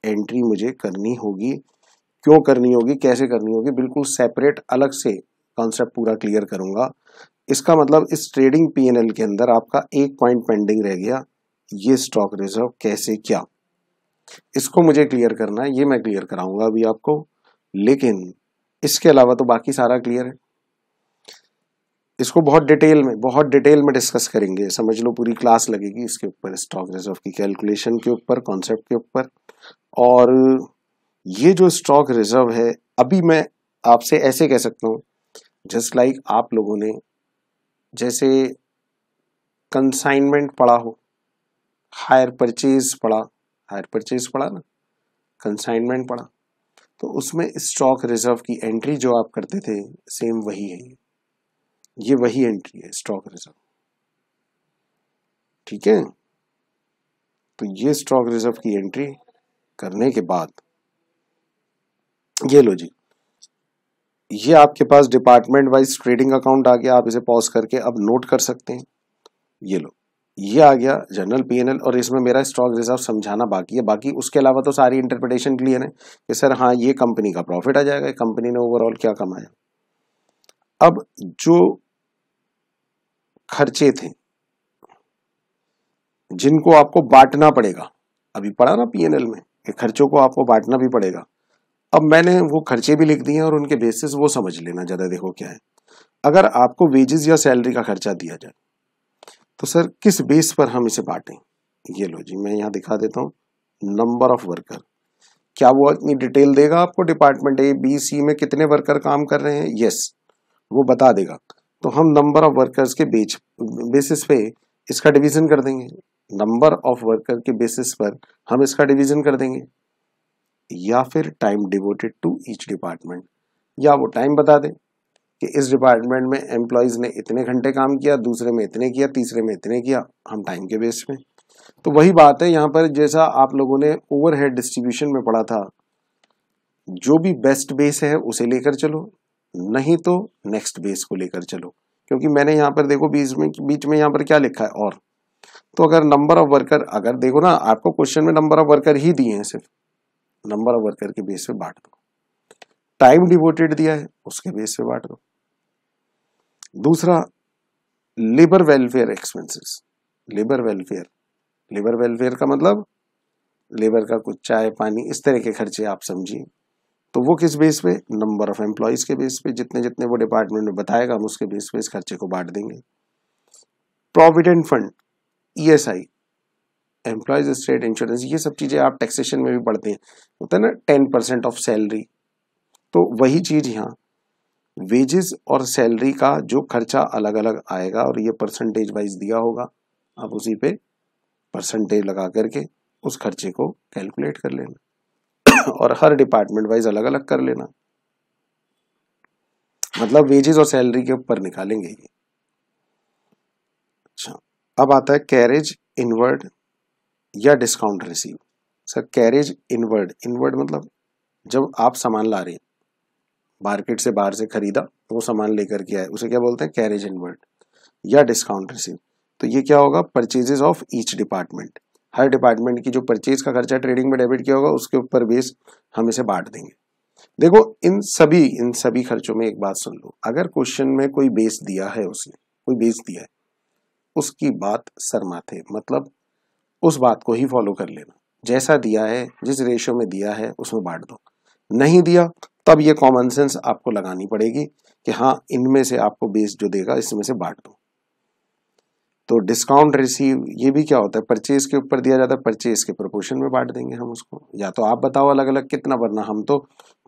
एंट्री मुझे करनी होगी। क्यों करनी होगी? कैसे करनी होगी? बिल्कुल सेपरेट अलग से कॉन्सेप्ट पूरा क्लियर करूँगा। इसका मतलब इस ट्रेडिंग पीएनएल के अंदर आपका एक पॉइंट पेंडिंग रह गया। ये स्टॉक रिज़र्व कैसे क्या? इसको मुझे क्लियर करना है। ये मैं क्लियर कराऊँगा अभी आपको। लेकिन इसके अलावा तो बाकी सारा क्लियर है। इसको बहुत डिटेल में, बहुत डिटेल में डिस्कस करेंगे। समझ लो पूरी क्लास लगेगी इसके ऊपर स्टॉक रिज़र्व की कैलकुलेशन के ऊपर कॉन्सेप्ट के ऊपर। और ये जो स्टॉक रिज़र्व है, अभी मैं आपसे ऐसे कह सकता हूँ जस्ट लाइक आप लोगों ने, जैसे कंसाइनमेंट पढ़ा हो हायर परचेज पढ़ा हायर परचेज पढ़ा ना कंसाइनमेंट पढ़ा तो उसमें स्टॉक रिज़र्व की एंट्री जो आप करते थे सेम वही है ये। वही एंट्री है स्टॉक रिज़र्व ठीक है? तो ये स्टॉक रिज़र्व की एंट्री करने के बाद। ये लो जी। ये आपके पास डिपार्टमेंट वाइज ट्रेडिंग अकाउंट आ गया, आप इसे पॉज करके अब नोट कर सकते हैं। ये लो। ये आ गया जनरल पीएनएल और इसमें मेरा स्टॉक रिज़र्व समझाना बाकी है। बाकी उसके अलावा तो सारी इंटरप्रिटेशन क्लियर है कि सर हाँ ये कंपनी का प्रॉफिट आ जाएगा कंपनी ने ओवरऑल क्या कमाया। अब जो खर्चे थे, जिनको आपको बांटना पड़ेगा, अभी पढ़ा ना पीएनएल में? कि खर्चों को आपको बांटना भी पड़ेगा। अब मैंने वो खर्चे भी लिख दिए और उनके बेसिस वो समझ लेना, ज़्यादा देखो क्या है। अगर आपको वेजेस या सैलरी का खर्चा दिया जाए तो सर किस बेस पर हम इसे बांटें? ये लो जी, मैं यहाँ दिखा देता हूँ। नंबर ऑफ़ वर्कर क्या वो इतनी डिटेल देगा आपको? डिपार्टमेंट ए बी सी में कितने वर्कर काम कर रहे हैं? यस वो बता देगा। तो हम नंबर ऑफ़ वर्कर्स के बेच बेसिस पे इसका डिवीज़न कर देंगे। नंबर ऑफ़ वर्कर के बेसिस पर हम इसका डिवीज़न कर देंगे। या फिर time devoted to each department या वो टाइम बता दें कि इस डिपार्टमेंट में एम्प्लॉयज़ ने इतने घंटे काम किया, दूसरे में इतने किया, तीसरे में इतने किया, हम टाइम के बेस में। तो वही बात है यहाँ पर जैसा आप लोगों ने ओवरहेड डिस्ट्रीब्यूशन में पढ़ा था। जो भी बेस्ट बेस है उसे लेकर चलो, नहीं तो नेक्स्ट बेस को लेकर चलो। क्योंकि मैंने यहाँ पर देखो बीच में बीच में यहाँ पर क्या लिखा है? और। तो अगर नंबर ऑफ़ वर्कर अगर देखो ना, आपको क्वेश्चन में नंबर ऑफ़ वर्कर ही दिए हैं सिर्फ़। नंबर ऑफ़ वर्कर के बेस पे बांट दो। टाइम डिवोटेड दिया है, उसके बेस पे बांट दो। दूसरा labour welfare expenses labour welfare labour welfare का मतलब लेबर का कुछ चाय, पानी, इस तरह के खर्चे आप समझिए। तो वो किस बेस पे? नंबर ऑफ़ एम्प्लॉयज़ के बेस पे। जितने जितने वो डिपार्टमेंट में बताएगा, हम उसके बेस पे इस खर्चे को बांट देंगे। Provident fund ESI employees state insurance ये सब चीज़ें आप टैक्सेशन में भी पढ़ते हैं। होता है ना टेन परसेंट ऑफ़ सैलरी तो वही चीज़ यहाँ वेजेस और सैलरी का जो खर्चा अलग अलग आएगा और ये परसेंटेज वाइज दिया होगा, आप उसी पे परसेंटेज लगा करके उस खर्चे को कैलकुलेट कर लेना। *coughs* और हर डिपार्टमेंट वाइज अलग अलग कर लेना। मतलब वेजेस और सैलरी के ऊपर निकालेंगे ये। अच्छा। अब आता है कैरेज इनवर्ड या discount receive sir carriage inward inward मतलब जब आप सामान ला रहे हैं मार्केट से बाहर से खरीदा, वो सामान लेकर के आए, उसे क्या बोलते हैं? कैरेज इनवर्ड या डिस्काउंट रिसीव तो ये क्या होगा? परचेजेस ऑफ़ ईच डिपार्टमेंट हर डिपार्टमेंट की जो परचेज का खर्चा ट्रेडिंग में डेबिट किया होगा, उसके ऊपर बेस हम इसे बांट देंगे। देखो, इन सभी इन सभी खर्चों में एक बात सुन लो। अगर क्वेश्चन में कोई बेस दिया है उसने, कोई बेस दिया है उसकी बात सरमाथे मतलब उस बात को ही फॉलो कर लेना। जैसा दिया है, जिस रेशियो में दिया है, उसमें बांट दो। नहीं दिया, तब ये कॉमन सेंस आपको लगानी पड़ेगी कि हाँ इनमें से आपको बेस जो देगा, इसमें से बांट दो। तो डिस्काउंट रिसीव ये भी क्या होता है? परचेज के ऊपर दिया जाता है परचेज के प्रोपोर्शन में बांट देंगे हम उसको। या तो आप बताओ अलग अलग कितना भरना, हम तो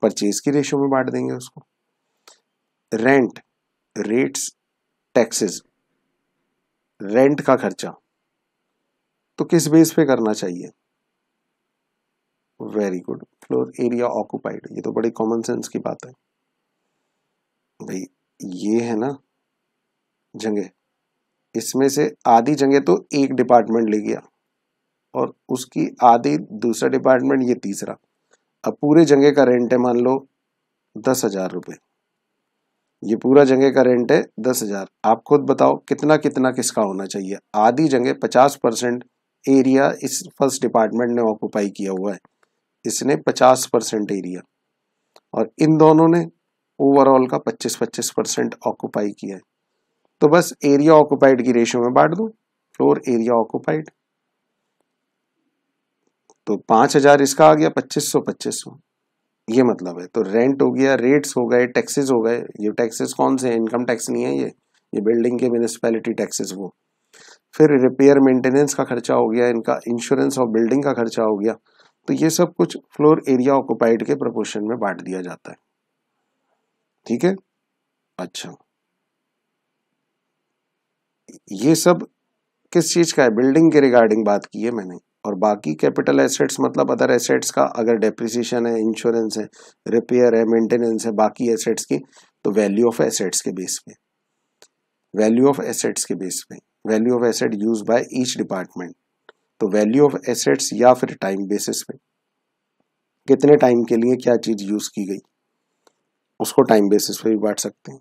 परचेज की रेशियो में बांट देंगे उसको। रेंट रेट्स टैक्सेस रेंट का खर्चा। तो किस बेस पे करना चाहिए? Very good floor area occupied ये तो बड़ी कॉमन सेंस की बात है। भाई, ये है ना जगह। इसमें से आधी जगह तो एक डिपार्टमेंट ले गया और उसकी आधी दूसरा डिपार्टमेंट ये तीसरा। अब पूरे जगह का रेंट है मान लो दस हज़ार रुपये ये पूरा जगह का रेंट है दस हज़ार। आप खुद बताओ कितना कितना किसका होना चाहिए? आधी जगह पचास परसेंट एरिया इस फ़र्स्ट डिपार्टमेंट ने ऑक्यूपाई किया हुआ है। इसने 50 परसेंट एरिया और इन दोनों ने ओवरऑल का 25-25 परसेंट ऑक्यूपाई किया है। तो बस एरिया ऑक्यूपाइड की रेशियो में बांट दो। फ्लोर एरिया ऑक्यूपाइड तो पाँच हज़ार इसका आ गया, पच्चीस सौ पच्चीस सौ। ये मतलब है। तो रेंट हो गया रेट्स हो गए टैक्सेस हो गए। ये टैक्सेस कौन से इनकम टैक्स नहीं है ये। ये बिल्डिंग के म्यूनिसपैलिटी टैक्सेस वो। फिर रिपेयर मेंटेनेंस का खर्चा हो गया, इनका इंश्योरेंस और बिल्डिंग का खर्चा हो गया। तो ये सब कुछ फ्लोर एरिया ऑक्युपाइड के प्रपोर्शन में बांट दिया जाता है। ठीक है? अच्छा। ये सब किस चीज़ का है? बिल्डिंग के रिगार्डिंग बात की है मैंने। और बाकी कैपिटल एसेट्स मतलब अदर एसेट्स का अगर डेप्रिसिएशन है इंश्योरेंस है रिपेयर है मेंटेनेंस है, बाकी एसेट्स की तो वैल्यू ऑफ़ एसेट्स के बेस पे। वैल्यू ऑफ़ एसेट्स के बेस पे। Value of asset use by each department तो वैल्यू ऑफ़ एसेट्स या फिर टाइम बेसिस पे। कितने टाइम के लिए क्या चीज़ यूज़ की गई? उसको टाइम बेसिस पे भी बांट सकते हैं।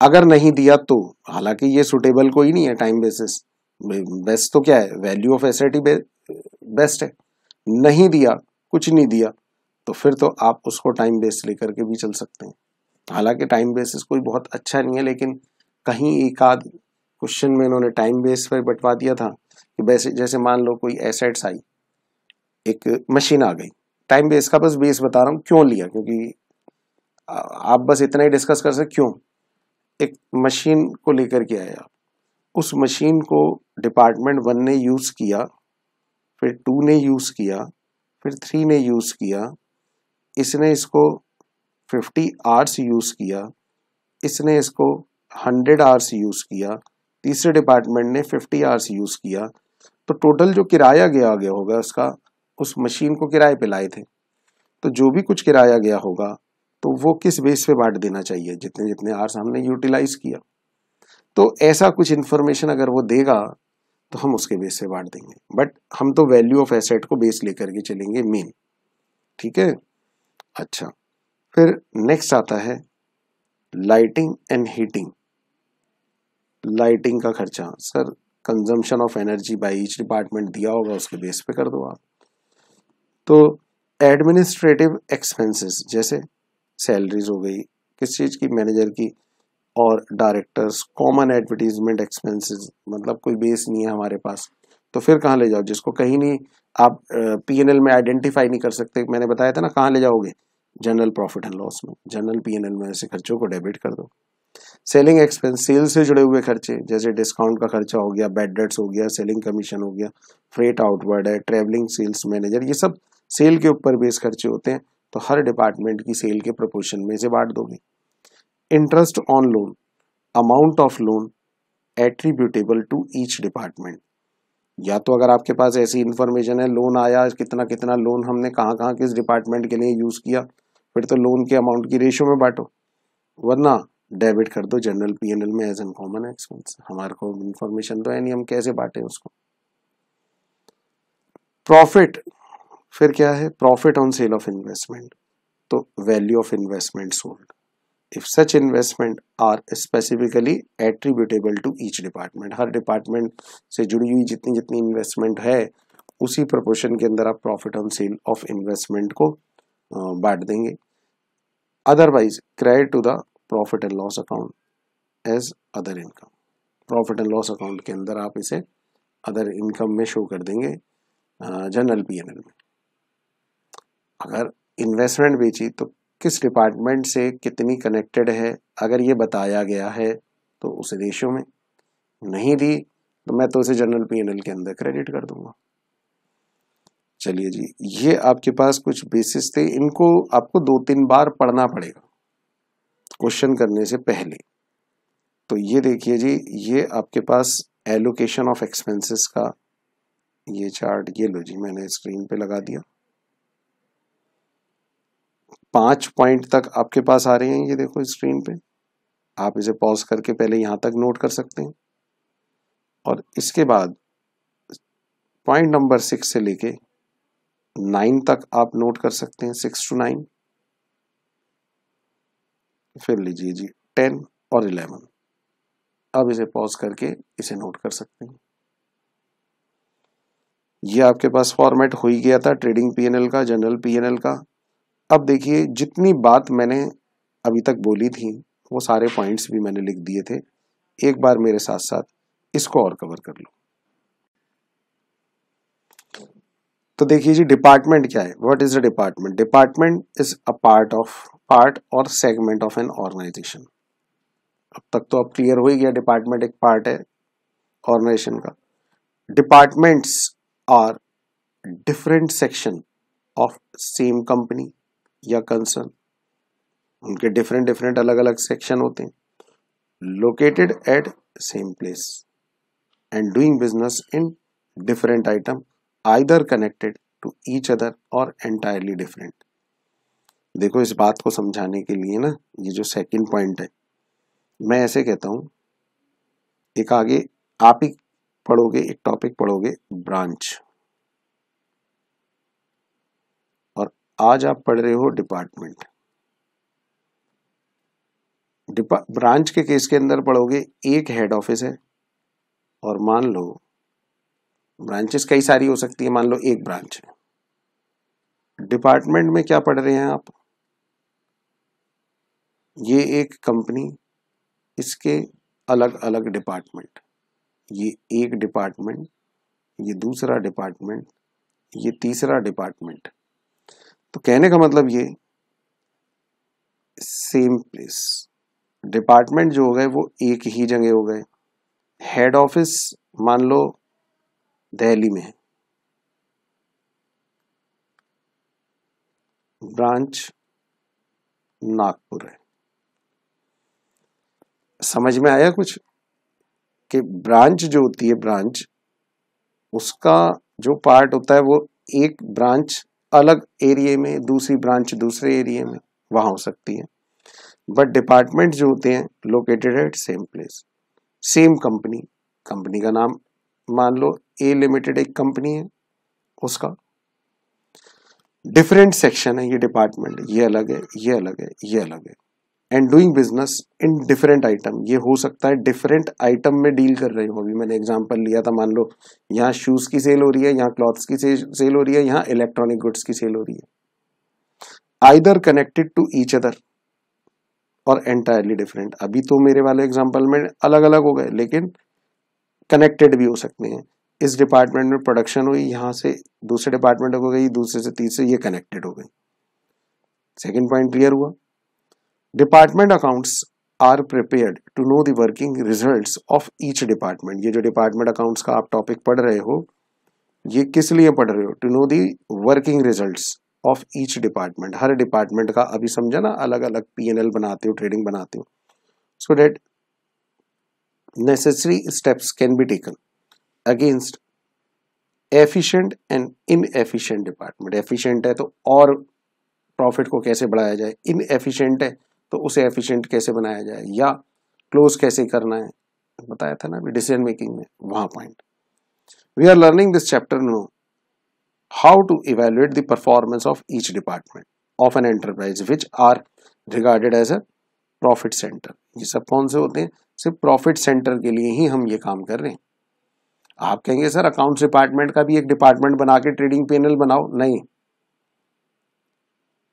अगर नहीं दिया तो हालाँकि ये सुटेबल कोई नहीं है टाइम बेसिस बेस्ट तो क्या है? वैल्यू ऑफ़ एसेट ही बेस्ट है। नहीं दिया, कुछ नहीं दिया तो फिर तो आप उसको टाइम बेस लेकर के भी चल सकते हैं। हालाँकि टाइम बेसिस कोई बहुत अच्छा नहीं है, लेकिन कहीं एक आध क्वेश्चन में इन्होंने टाइम बेस पर बटवा दिया था कि वैसे, जैसे मान लो कोई एसेट्स आई, एक मशीन आ गई। टाइम बेस का बस बेस बता रहा हूँ, क्यों लिया? क्योंकि आप बस इतना ही डिस्कस कर सकते क्यों? एक मशीन को लेकर के आए आप। उस मशीन को डिपार्टमेंट वन ने यूज़ किया फिर टू ने यूज़ किया, फिर थ्री ने यूज़ किया, इसने इसको फिफ्टी आवर्स यूज़ किया, इसने इसको हंड्रेड आवर्स यूज़ किया, तीसरे डिपार्टमेंट ने फिफ्टी आवर्स यूज़ किया। तो टोटल जो किराया गया गया होगा उसका, उस मशीन को किराए पे लाए थे। तो जो भी कुछ किराया गया होगा तो वो किस बेस पे बांट देना चाहिए, जितने जितने आर्स हमने यूटिलाइज किया। तो ऐसा कुछ इन्फॉर्मेशन अगर वो देगा तो हम उसके बेस से बांट देंगे। बट हम तो वैल्यू ऑफ़ एसेट को बेस लेकर के चलेंगे मेन ठीक है? अच्छा। फिर नेक्स्ट आता है लाइटिंग एंड हीटिंग लाइटिंग का खर्चा। Sir consumption of energy by each department दिया होगा, उसके बेस पे कर दो आप। तो एडमिनिस्ट्रेटिव एक्सपेंसेस जैसे सैलरीज हो गई, किस चीज़ की मैनेजर की और डायरेक्टर्स कॉमन एडवर्टीजमेंट एक्सपेंसेस मतलब कोई बेस नहीं है हमारे पास। तो फिर कहाँ ले जाओ? जिसको कहीं नहीं, आप पी एन एल में आइडेंटिफाई नहीं कर सकते। मैंने बताया था ना, कहाँ ले जाओगे? जनरल प्रॉफिट एंड लॉस में। जनरल पी एन एल में ऐसे खर्चों को डेबिट कर दो। सेलिंग एक्सपेंस सेल से जुड़े हुए खर्चे, जैसे डिस्काउंट का खर्चा हो गया बेड डेट्स हो गया सेलिंग कमीशन हो गया फ्रेट आउटवर्ड है ट्रेवलिंग सेल्स मैनेजर ये सब सेल के ऊपर बेस खर्चे होते हैं। तो हर डिपार्टमेंट की सेल के प्रोपोर्शन में से बांट दोगे। Interest on loan amount of loan attributable to each department या तो अगर आपके पास ऐसी इंफॉर्मेशन है लोन आया, कितना कितना लोन हमने कहाँ कहाँ किस डिपार्टमेंट के लिए यूज़ किया, फिर तो लोन के अमाउंट की रेशियो में बांटो। वरना डेबिट कर दो जनरल पीएनएल में एज एन कॉमन एक्सपेंस हमारे को इंफॉर्मेशन तो है नहीं, हम कैसे बांटे उसको? प्रॉफिट फिर क्या है? Profit on sale of investment तो value of investment sold if such investment are specifically attributable to each department हर डिपार्टमेंट से जुड़ी हुई जितनी जितनी इन्वेस्टमेंट है, उसी प्रोपोर्शन के अंदर आप profit on sale of investment को बांट देंगे। Otherwise credit to the profit and loss account as other income profit and loss account के अंदर आप इसे अदर इनकम में शो कर देंगे जनरल पीएनएल में। अगर इन्वेस्टमेंट बेची तो किस डिपार्टमेंट से कितनी कनेक्टेड है, अगर ये बताया गया है तो उस रेशियो में। नहीं दी तो मैं तो उसे जनरल पीएनएल के अंदर क्रेडिट कर दूँगा। चलिए जी, ये आपके पास कुछ बेसिस थे, इनको आपको दो तीन बार पढ़ना पड़ेगा क्वेश्चन करने से पहले। तो ये देखिए जी, ये आपके पास एलोकेशन ऑफ़ एक्सपेंसेस का ये चार्ट ये लो जी, मैंने स्क्रीन पे लगा दिया। पाँच पॉइंट तक आपके पास आ रहे हैं, ये देखो स्क्रीन पे। आप इसे पॉज करके पहले यहाँ तक नोट कर सकते हैं। और इसके बाद, पॉइंट नंबर सिक्स से लेके नाइन तक आप नोट कर सकते हैं, सिक्स टू नाइन। फिर लीजिए जी, टेन और इलेवन। अब इसे पॉज करके इसे नोट कर सकते हैं। ये आपके पास फॉर्मेट हो ही गया था, ट्रेडिंग पीएनएल का, जनरल पीएनएल का। अब देखिए, जितनी बात मैंने अभी तक बोली थी, वो सारे पॉइंट्स भी मैंने लिख दिए थे। एक बार मेरे साथ साथ इसको और कवर कर लो। तो देखिए जी डिपार्टमेंट क्या है? What is the department department is a part of part or segment of an organisation अब तक तो अब क्लियर हो ही गया डिपार्टमेंट एक पार्ट है ऑर्गेनाइजेशन का। Departments are different section of same company या कंसर्न उनके डिफरेंट डिफरेंट अलग अलग सेक्शन होते हैं। Located at same place and doing business in different item either connected to each other or entirely different देखो इस बात को समझाने के लिए ना, ये जो सेकंड पॉइंट है, मैं ऐसे कहता हूँ, एक आगे आप ही पढ़ोगे, एक टॉपिक पढ़ोगे ब्रांच आज आप पढ़ रहे हो डिपार्टमेंट। ब्रांच के केस के अंदर पढ़ोगे, एक हेड ऑफ़िस है, और मान लो ब्रांचेस कई सारी हो सकती है, मान लो एक ब्रांच है। डिपार्टमेंट में क्या पढ़ रहे हैं आप? ये एक कंपनी इसके अलग अलग डिपार्टमेंट ये एक डिपार्टमेंट ये दूसरा डिपार्टमेंट ये तीसरा डिपार्टमेंट तो कहने का मतलब ये सेम प्लेस डिपार्टमेंट जो हो गए, वो एक ही जगह हो गए. हेड ऑफ़िस मान लो दिल्ली में है. ब्रांच नागपुर है. समझ में आया कुछ? कि ब्रांच जो होती है ब्रांच उसका जो पार्ट होता है, वो एक ब्रांच अलग एरिए में, दूसरी ब्रांच दूसरे एरिए में वहाँ हो सकती है। बट डिपार्टमेंट जो होते हैं located at same place same company company का नाम मान लो ए लिमिटेड एक कंपनी है, उसका। डिफरेंट सेक्शन है, ये डिपार्टमेंट ये अलग है, ये अलग है, ये अलग है। And doing business in different item ये हो सकता है डिफरेंट आइटम में डील कर रहे हो। अभी मैंने एग्जांपल लिया था, मान लो, यहाँ शूज़ की सेल हो रही है, यहाँ क्लॉथ्स की सेल हो रही है, यहाँ इलेक्ट्रॉनिक गुड्स की सेल हो रही है। Either connected to each other or entirely different अभी तो मेरे वाले एग्ज़ाम्पल में अलग अलग हो गए, लेकिन कनेक्टेड भी हो सकते हैं। इस डिपार्टमेंट में प्रोडक्शन हुई, यहाँ से दूसरे डिपार्टमेंट हो गई, दूसरे से तीसरे, ये कनेक्टेड हो गई। सेकेंड पॉइंट क्लियर हुआ? Department accounts are prepared to know the working results of each department ये जो डिपार्टमेंट अकाउंट्स का आप टॉपिक पढ़ रहे हो, ये किस लिए पढ़ रहे हो? To know the working results of each department हर डिपार्टमेंट का अभी समझा ना अलग अलग पी एन एल बनाते हो ट्रेडिंग बनाते हो। So that necessary steps can be taken against efficient and inefficient department efficient है तो और प्रॉफिट को कैसे बढ़ाया जाए? इनएफिशिएंट है तो उसे एफिशिएंट कैसे बनाया जाए या क्लोज कैसे करना है? बताया था ना अभी डिसीज़न मेकिंग में, वहाँ point we are learning this chapter know how to evaluate the performance of each department of an enterprise which are regarded as a profit center. ये सब कौन से होते हैं? सिर्फ़ प्रॉफिट सेंटर के लिए ही हम ये काम कर रहे हैं। आप कहेंगे, सर अकाउंट्स डिपार्टमेंट का भी एक डिपार्टमेंट बना के ट्रेडिंग पैनल बनाओ? नहीं।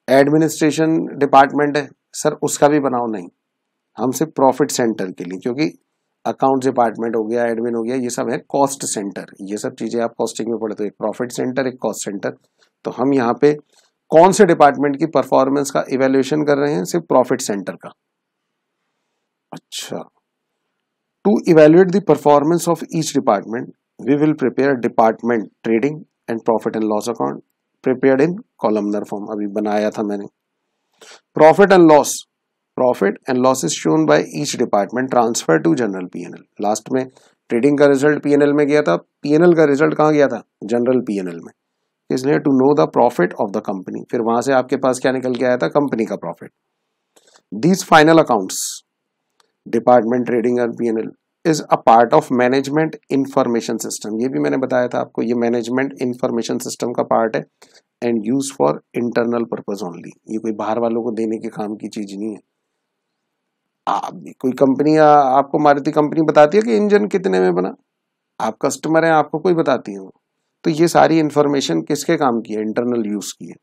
एडमिनिस्ट्रेशन डिपार्टमेंट है। सर, उसका भी बनाओ नहीं। हम सिर्फ़ प्रॉफिट सेंटर के लिए, क्योंकि अकाउंट डिपार्टमेंट हो गया एडमिन हो गया, ये सब है कॉस्ट सेंटर ये सब चीज़ें आप कॉस्टिंग में पढ़ते हो एक प्रॉफिट सेंटर एक कॉस्ट सेंटर तो हम यहाँ पे कौन से डिपार्टमेंट की परफॉर्मेंस का इवेल्युएशन कर रहे हैं? सिर्फ़ प्रॉफिट सेंटर का। अच्छा। To evaluate the performance of each department we will prepare department trading and profit and loss account prepared in columnar form अभी बनाया था मैंने। Profit and loss profit and losses shown by each department transfer to general PNL last में ट्रेडिंग का रिज़ल्ट पीएनएल में गया था। पीएनएल का रिज़ल्ट कहाँ गया था? जनरल पीएनएल में। इसलिए to know the profit of the company फिर वहाँ से आपके पास क्या निकल के आया था? कंपनी का profit these final accounts department trading और PNL is a part of management information system ये भी मैंने बताया था आपको। ये मैनेजमेंट इंफॉर्मेशन सिस्टम का पार्ट है। And use for internal purpose only ये कोई बाहर वालों को देने के काम की चीज़ नहीं है। आप कोई कंपनी आपको मारुति कंपनी बताती है कि इंजन कितने में बना? आप कस्टमर हैं, आपको कोई बताती है तो ये सारी इंफॉर्मेशन किसके काम की है? इंटरनल यूज़ की है।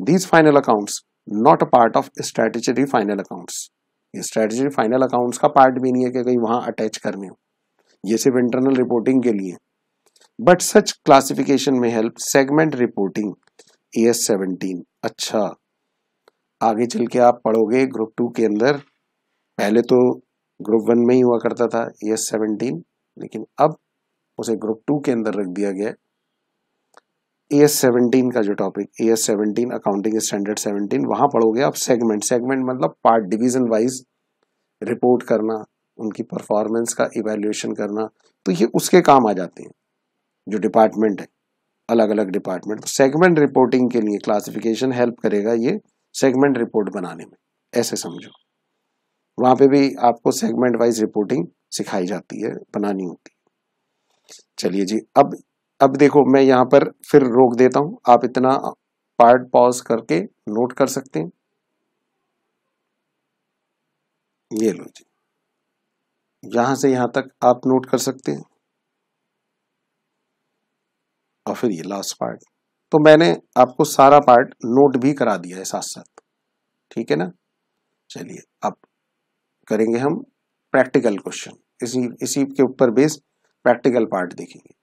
These final accounts not a part of statutory final accounts ये स्ट्रेटेजरी फाइनल अकाउंट्स का पार्ट भी नहीं है कि कहीं वहाँ अटैच करने हो। ये सिर्फ़ इंटरनल रिपोर्टिंग के लिए। बट सच क्लासिफिकेशन में help segment reporting A S seventeen अच्छा। आगे चल के आप पढ़ोगे ग्रुप टू के अंदर। पहले तो ग्रुप वन में ही हुआ करता था ए एस सेवनटीन लेकिन अब उसे ग्रुप टू के अंदर रख दिया गया। ए एस सेवनटीन का जो topic A S seventeen accounting standard seventeen वहाँ पढ़ोगे आप सेगमेंट सेगमेंट मतलब पार्ट डिवीज़न वाइज रिपोर्ट करना, उनकी परफॉर्मेंस का इवेल्युएशन करना तो ये उसके काम आ जाते हैं, जो डिपार्टमेंट है। अलग अलग डिपार्टमेंट तो सेगमेंट रिपोर्टिंग के लिए क्लासिफिकेशन हेल्प करेगा ये सेगमेंट रिपोर्ट बनाने में। ऐसे समझो। वहाँ पे भी आपको सेगमेंट वाइज रिपोर्टिंग सिखाई जाती है, बनानी होती है। चलिए जी, अब अब देखो, मैं यहाँ पर फिर रोक देता हूँ। आप इतना पार्ट पॉज करके नोट कर सकते हैं। ये लो जी। यहाँ से यहाँ तक आप नोट कर सकते हैं। और फिर ये लास्ट पार्ट तो मैंने आपको सारा पार्ट नोट भी करा दिया है साथ साथ। ठीक है ना? चलिए, अब करेंगे हम प्रैक्टिकल क्वेश्चन इसी इसी के ऊपर बेस्ड प्रैक्टिकल पार्ट देखेंगे।